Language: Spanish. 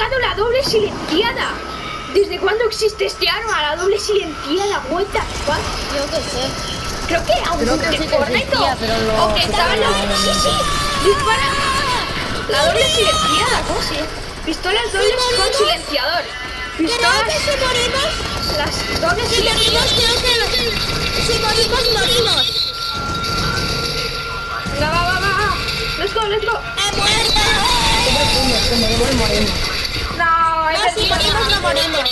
tocado la doble silenciada. ¿Desde cuándo existe este arma, la doble silenciada? What the fuck? Yo qué sé. Creo que aún Creo que de sí que Fortnite existía, o- pero lo- o que estaba en la... Sí, sí, dispara. La doble silenciada, ¿cómo se Pistolas dobles con silenciador. Creo Pistolas, que si morimos, las dobles si morimos, silenciadoras. creo que si morimos, morimos. Venga, va, va, va, va. Let's go, let's go. ¡He muerto! ¡No, no, no!